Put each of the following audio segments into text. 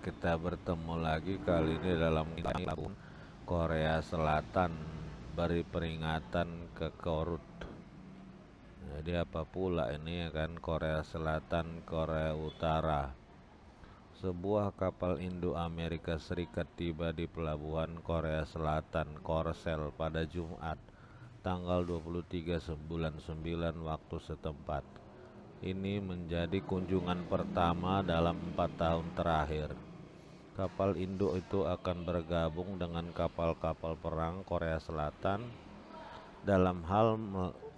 kita bertemu lagi kali ini dalam Korea Selatan beri peringatan ke Korut. Jadi apa pula ini ya kan Korea Selatan Korea Utara. Sebuah kapal Indo Amerika Serikat tiba di pelabuhan Korea Selatan Korsel pada Jumat tanggal 23 bulan 9 waktu setempat. Ini menjadi kunjungan pertama dalam empat tahun terakhir. Kapal induk itu akan bergabung dengan kapal-kapal perang Korea Selatan dalam hal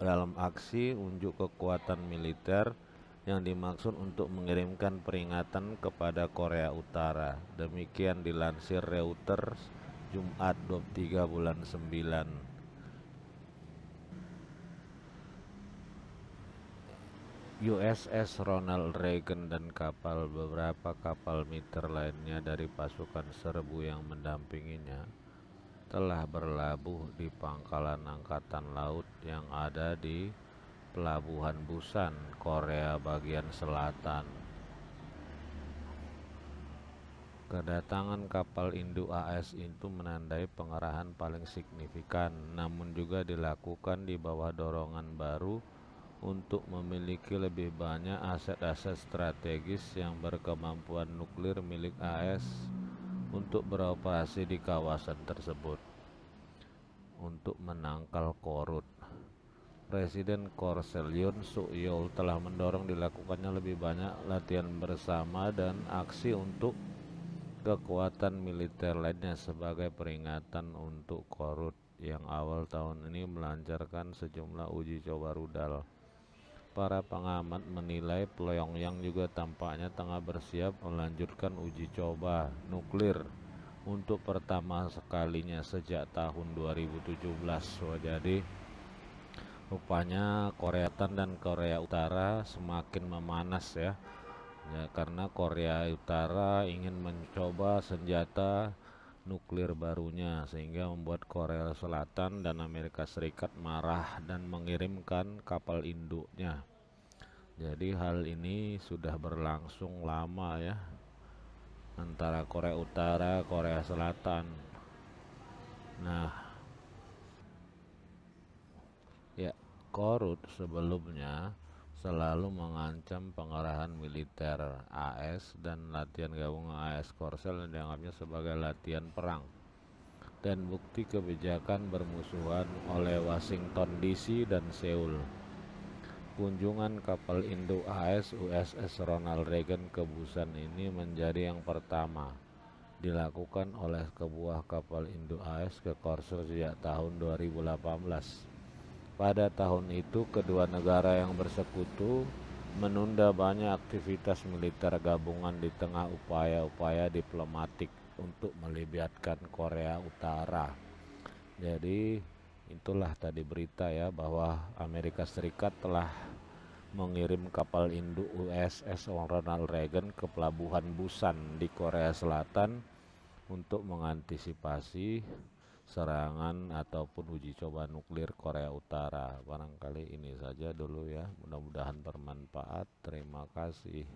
dalam aksi unjuk kekuatan militer yang dimaksud untuk mengirimkan peringatan kepada Korea Utara. Demikian dilansir Reuters Jumat 23 bulan 9. USS Ronald Reagan dan kapal beberapa kapal miter lainnya dari pasukan serbu yang mendampinginya telah berlabuh di pangkalan angkatan laut yang ada di Pelabuhan Busan, Korea bagian selatan. Kedatangan kapal induk AS itu menandai pengerahan paling signifikan, namun juga dilakukan di bawah dorongan baru untuk memiliki lebih banyak aset-aset strategis yang berkemampuan nuklir milik AS untuk beroperasi di kawasan tersebut untuk menangkal korut. Presiden Korsel Yoon Suk Yeol telah mendorong dilakukannya lebih banyak latihan bersama dan aksi untuk kekuatan militer lainnya sebagai peringatan untuk korut yang awal tahun ini melancarkan sejumlah uji coba rudal. Para pengamat menilai Pyongyang juga tampaknya tengah bersiap melanjutkan uji coba nuklir untuk pertama sekalinya sejak tahun 2017. So, jadi rupanya Korea Selatan dan Korea Utara semakin memanas ya. ya karena Korea Utara ingin mencoba senjata nuklir barunya sehingga membuat Korea Selatan dan Amerika Serikat marah dan mengirimkan kapal induknya. Jadi hal ini sudah berlangsung lama ya antara Korea Utara, Korea Selatan. Nah, ya Korut sebelumnya selalu mengancam pengarahan militer AS dan latihan gabungan AS Korsel yang dianggapnya sebagai latihan perang dan bukti kebijakan bermusuhan oleh Washington DC dan Seoul. Kunjungan kapal Indo AS USS Ronald Reagan ke Busan ini menjadi yang pertama dilakukan oleh sebuah kapal Indo AS ke Korsel sejak tahun 2018 pada tahun itu, kedua negara yang bersekutu menunda banyak aktivitas militer gabungan di tengah upaya-upaya diplomatik untuk melibatkan Korea Utara. Jadi, itulah tadi berita ya bahwa Amerika Serikat telah mengirim kapal induk USS Ronald Reagan ke pelabuhan Busan di Korea Selatan untuk mengantisipasi serangan ataupun uji coba nuklir Korea Utara. Barangkali ini saja dulu ya. Mudah-mudahan bermanfaat. Terima kasih.